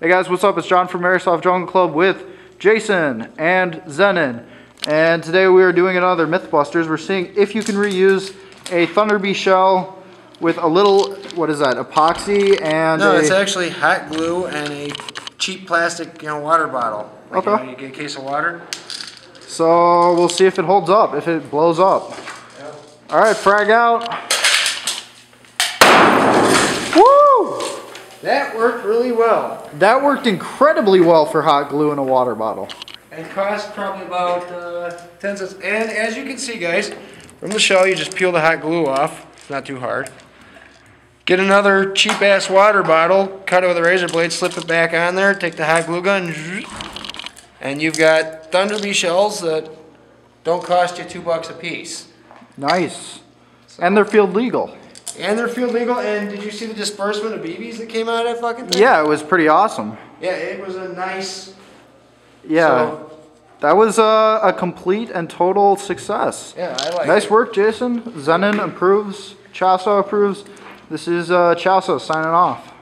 Hey guys, what's up? It's John from Airsoft Jungle Club with Jason and Zenon. And today we are doing another Mythbusters. We're seeing if you can reuse a Thunder B shell with a little, what is that, epoxy and No, a... it's actually hot glue and a cheap plastic, you know, water bottle. Like, you Okay. know, you get a case of water. So we'll see if it holds up, if it blows up. All right, frag out. That worked really well. That worked incredibly well for hot glue in a water bottle. And cost probably about uh, 10 cents. And as you can see, guys, from the shell, you just peel the hot glue off. It's not too hard. Get another cheap ass water bottle, cut it with a razor blade, slip it back on there, take the hot glue gun, and you've got Thunder B shells that don't cost you two bucks a piece. Nice. And they're field legal. And they're field legal. And did you see the disbursement of BBs that came out of that fucking thing? Yeah, it was pretty awesome. Yeah, it was a nice. Yeah, So, that was a, a complete and total success. yeah, I like Nice it. work, Jason. Zenon approves. Chaso approves. This is uh, Chaso signing off.